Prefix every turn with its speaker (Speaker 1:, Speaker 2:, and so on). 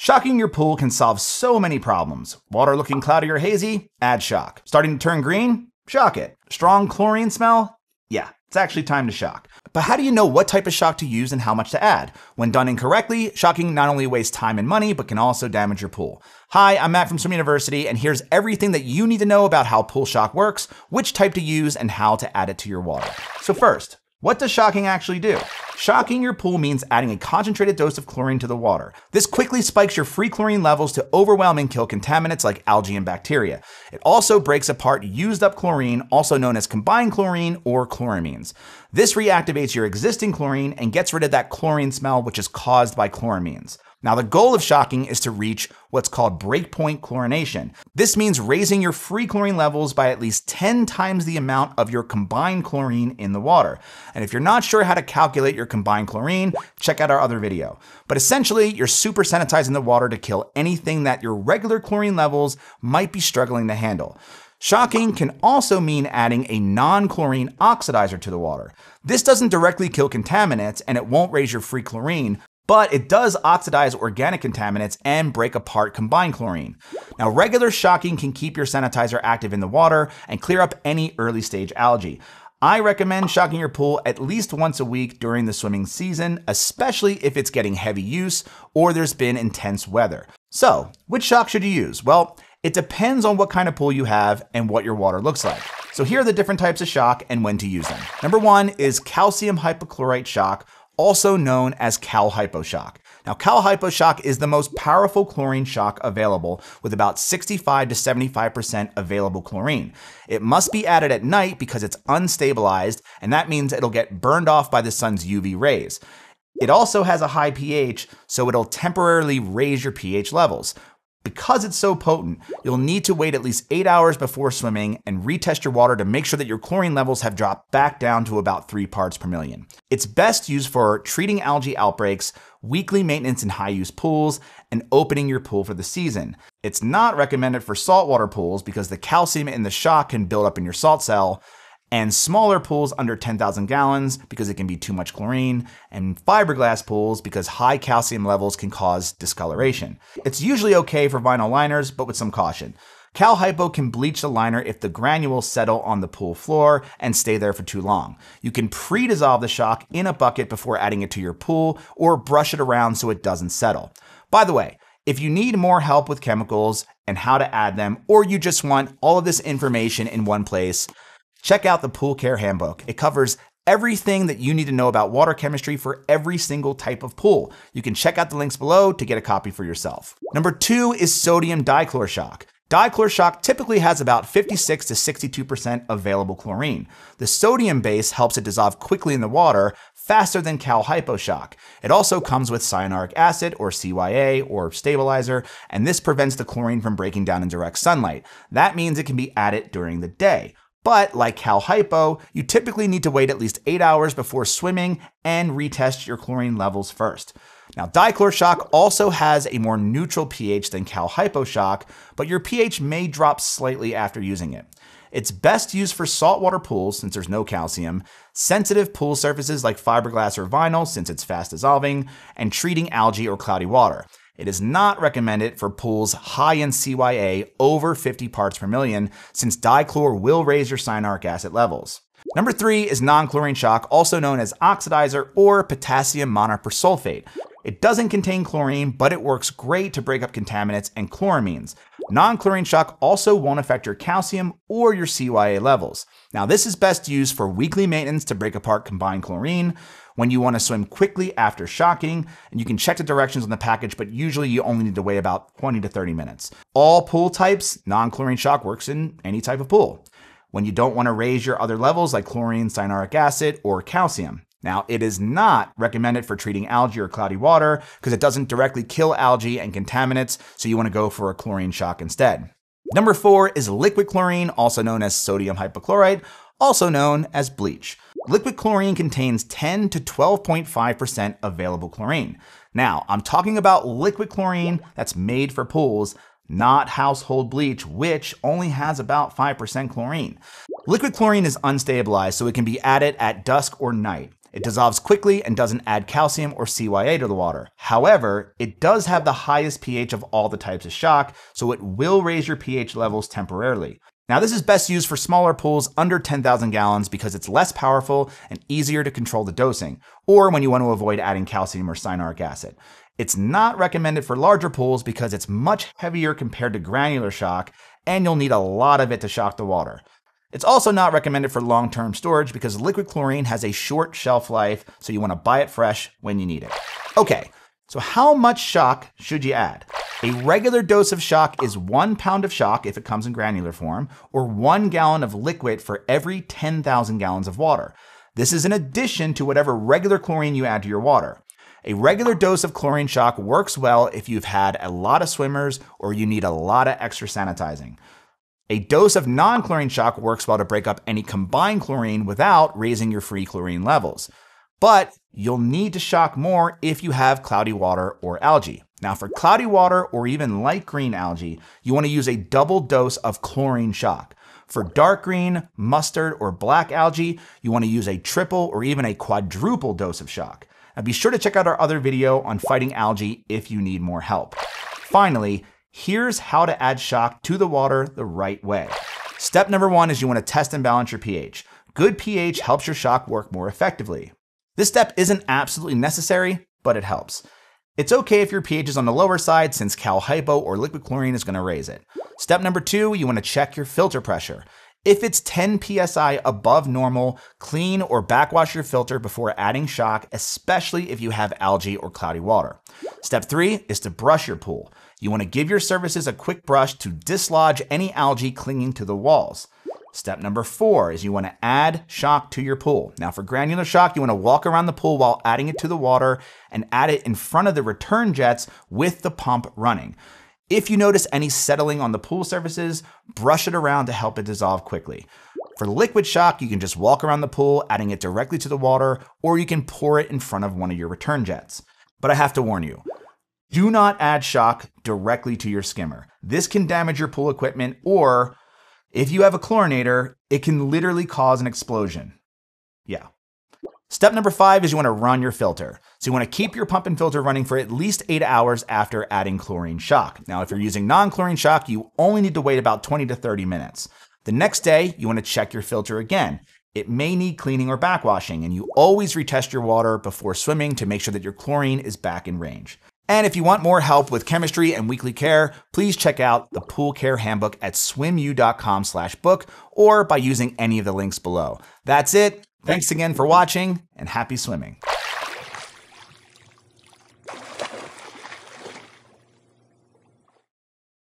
Speaker 1: Shocking your pool can solve so many problems. Water looking cloudy or hazy? Add shock. Starting to turn green? Shock it. Strong chlorine smell? Yeah, it's actually time to shock. But how do you know what type of shock to use and how much to add? When done incorrectly, shocking not only wastes time and money, but can also damage your pool. Hi, I'm Matt from Swim University, and here's everything that you need to know about how pool shock works, which type to use, and how to add it to your water. So first, what does shocking actually do? Shocking your pool means adding a concentrated dose of chlorine to the water. This quickly spikes your free chlorine levels to overwhelm and kill contaminants like algae and bacteria. It also breaks apart used up chlorine, also known as combined chlorine or chloramines. This reactivates your existing chlorine and gets rid of that chlorine smell which is caused by chloramines. Now, the goal of shocking is to reach what's called breakpoint chlorination. This means raising your free chlorine levels by at least 10 times the amount of your combined chlorine in the water. And if you're not sure how to calculate your combined chlorine, check out our other video. But essentially, you're super sanitizing the water to kill anything that your regular chlorine levels might be struggling to handle. Shocking can also mean adding a non-chlorine oxidizer to the water. This doesn't directly kill contaminants and it won't raise your free chlorine, but it does oxidize organic contaminants and break apart combined chlorine. Now, regular shocking can keep your sanitizer active in the water and clear up any early stage algae. I recommend shocking your pool at least once a week during the swimming season, especially if it's getting heavy use or there's been intense weather. So, which shock should you use? Well, it depends on what kind of pool you have and what your water looks like. So here are the different types of shock and when to use them. Number one is calcium hypochlorite shock, also known as Cal Hyposhock. Now, Cal Hyposhock is the most powerful chlorine shock available with about 65 to 75% available chlorine. It must be added at night because it's unstabilized, and that means it'll get burned off by the sun's UV rays. It also has a high pH, so it'll temporarily raise your pH levels. Because it's so potent, you'll need to wait at least 8 hours before swimming and retest your water to make sure that your chlorine levels have dropped back down to about 3 parts per million. It's best used for treating algae outbreaks, weekly maintenance in high use pools, and opening your pool for the season. It's not recommended for saltwater pools because the calcium in the shock can build up in your salt cell, and smaller pools under 10,000 gallons because it can be too much chlorine, and fiberglass pools because high calcium levels can cause discoloration. It's usually okay for vinyl liners, but with some caution. Cal Hypo can bleach the liner if the granules settle on the pool floor and stay there for too long. You can pre-dissolve the shock in a bucket before adding it to your pool or brush it around so it doesn't settle. By the way, if you need more help with chemicals and how to add them, or you just want all of this information in one place, Check out the Pool Care Handbook. It covers everything that you need to know about water chemistry for every single type of pool. You can check out the links below to get a copy for yourself. Number two is sodium dichlor shock. Dichlor shock typically has about 56 to 62% available chlorine. The sodium base helps it dissolve quickly in the water, faster than Cal Hyposhock. It also comes with cyanuric acid or CYA or stabilizer, and this prevents the chlorine from breaking down in direct sunlight. That means it can be added during the day. But like Cal Hypo, you typically need to wait at least 8 hours before swimming and retest your chlorine levels first. Now, dichlor shock also has a more neutral pH than Cal Hypo shock, but your pH may drop slightly after using it. It's best used for saltwater pools since there's no calcium, sensitive pool surfaces like fiberglass or vinyl since it's fast dissolving, and treating algae or cloudy water. It is not recommended for pools high in CYA over 50 parts per million, since dichlor will raise your cyanuric acid levels. Number three is non-chlorine shock, also known as oxidizer or potassium monopersulfate. It doesn't contain chlorine, but it works great to break up contaminants and chloramines. Non-chlorine shock also won't affect your calcium or your CYA levels. Now, this is best used for weekly maintenance to break apart combined chlorine, when you want to swim quickly after shocking, and you can check the directions on the package, but usually you only need to wait about 20 to 30 minutes. All pool types, non-chlorine shock works in any type of pool. When you don't want to raise your other levels like chlorine, cyanuric acid, or calcium. Now, it is not recommended for treating algae or cloudy water because it doesn't directly kill algae and contaminants, so you want to go for a chlorine shock instead. Number four is liquid chlorine, also known as sodium hypochlorite, also known as bleach. Liquid chlorine contains 10 to 12.5% available chlorine. Now, I'm talking about liquid chlorine that's made for pools, not household bleach, which only has about 5% chlorine. Liquid chlorine is unstabilized, so it can be added at dusk or night. It dissolves quickly and doesn't add calcium or CYA to the water. However, it does have the highest pH of all the types of shock, so it will raise your pH levels temporarily. Now, this is best used for smaller pools under 10,000 gallons because it's less powerful and easier to control the dosing, or when you want to avoid adding calcium or cyanuric acid. It's not recommended for larger pools because it's much heavier compared to granular shock, and you'll need a lot of it to shock the water. It's also not recommended for long term storage because liquid chlorine has a short shelf life, so you want to buy it fresh when you need it. Okay, so how much shock should you add? A regular dose of shock is one pound of shock if it comes in granular form, or one gallon of liquid for every 10,000 gallons of water. This is in addition to whatever regular chlorine you add to your water. A regular dose of chlorine shock works well if you've had a lot of swimmers or you need a lot of extra sanitizing. A dose of non chlorine shock works well to break up any combined chlorine without raising your free chlorine levels. But you'll need to shock more if you have cloudy water or algae. Now, for cloudy water or even light green algae, you want to use a double dose of chlorine shock. For dark green, mustard, or black algae, you want to use a triple or even a quadruple dose of shock. Now, be sure to check out our other video on fighting algae if you need more help. Finally, Here's how to add shock to the water the right way. Step number one is you want to test and balance your pH. Good pH helps your shock work more effectively. This step isn't absolutely necessary, but it helps. It's okay if your pH is on the lower side since cal hypo or liquid chlorine is going to raise it. Step number two, you want to check your filter pressure. If it's 10 psi above normal, clean or backwash your filter before adding shock, especially if you have algae or cloudy water. Step three is to brush your pool. You want to give your surfaces a quick brush to dislodge any algae clinging to the walls. Step number four is you want to add shock to your pool. Now, for granular shock, you want to walk around the pool while adding it to the water and add it in front of the return jets with the pump running. If you notice any settling on the pool surfaces, brush it around to help it dissolve quickly. For liquid shock, you can just walk around the pool, adding it directly to the water, or you can pour it in front of one of your return jets. But I have to warn you, do not add shock directly to your skimmer. This can damage your pool equipment, or if you have a chlorinator, it can literally cause an explosion. Yeah. Step number five is you want to run your filter. So you want to keep your pump and filter running for at least eight hours after adding chlorine shock. Now, if you're using non-chlorine shock, you only need to wait about 20 to 30 minutes. The next day, you want to check your filter again. It may need cleaning or backwashing, and you always retest your water before swimming to make sure that your chlorine is back in range. And if you want more help with chemistry and weekly care, please check out the Pool Care Handbook at swimu.com/book or by using any of the links below. That's it. Thanks again for watching and happy swimming.